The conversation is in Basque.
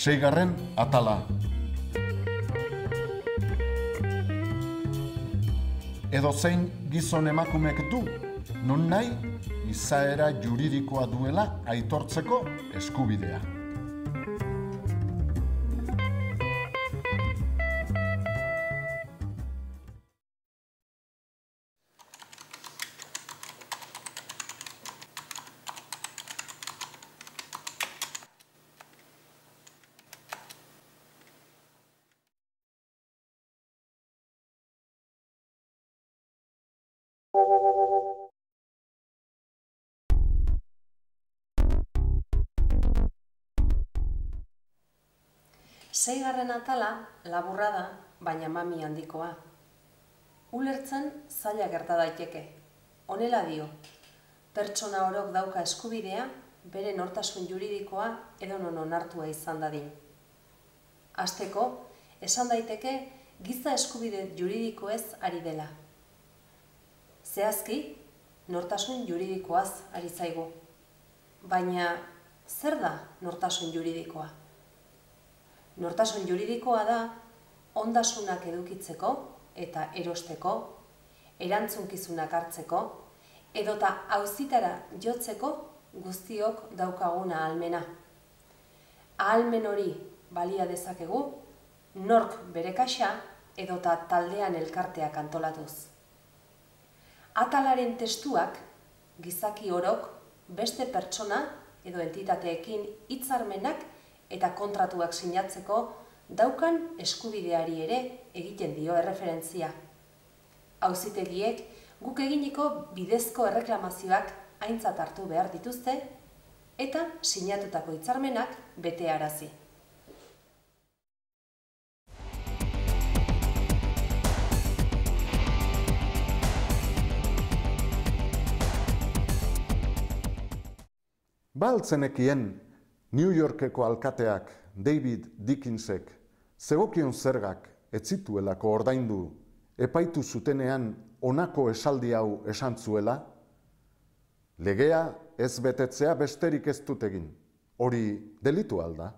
Seigarren atala. Edo zein gizon emakumek du, non nahi, izaera juridikoa duela aitortzeko eskubidea. Seigarren atala laburra da, baina mami handikoa. Ulertzen zaila gerta daiteke. Honela dio, pertsona orok dauka eskubidea, bere nortasun juridikoa edo non onartua izan dadin. Hasteko, esan daiteke giza eskubide juridikoez ari dela. Zehazki, nortasun juridikoaz ari zaigu. Baina, zer da nortasun juridikoa? Nortasun juridikoa da ondasunak edukitzeko eta erosteko, erantzunkizunak hartzeko edota auzitara jotzeko guztiok daukaguna ahalmena. Ahalmen hori balia dezakegu nork bere kaxa edota taldean elkarteak antolatuz. Atalaren testuak gizaki orok beste pertsona edo entitateekin hitzarmenak eta kontratuak sinatzeko daukan eskubideari ere egiten dio erreferentzia. Auzitegiek guk eginiko bidezko erreklamazioak aintzat hartu behar dituzte eta sinatutako hitzarmenak bete Baltzenekien New Yorkeko alkateak David Dickinsek zegokion zergak ez zituelako ordaindu epaitu zutenean honako esaldi hau esan zuela, legea ez betetzea besterik ez dut egin. Hori delitu alda.